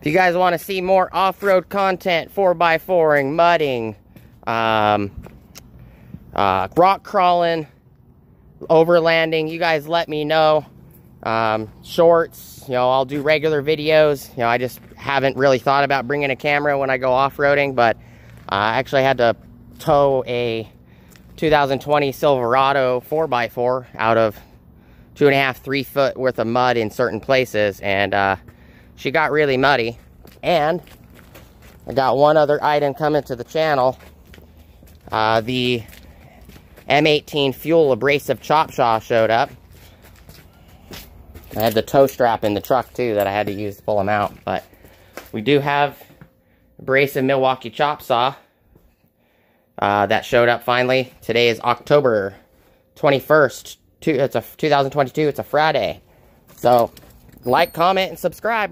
If you guys want to see more off-road content, 4x4ing, mudding, um, uh, rock crawling, overlanding, you guys let me know. Um, shorts, you know, I'll do regular videos. You know, I just haven't really thought about bringing a camera when I go off-roading, but I actually had to tow a 2020 Silverado 4x4 out of two and a half, three foot worth of mud in certain places, and uh, she got really muddy. And I got one other item coming to the channel. Uh, the M18 Fuel Abrasive Chop Saw showed up. I had the tow strap in the truck too that I had to use to pull them out. But we do have abrasive Milwaukee chop saw uh, that showed up finally. Today is October 21st. It's a 2022. It's a Friday. So like, comment, and subscribe.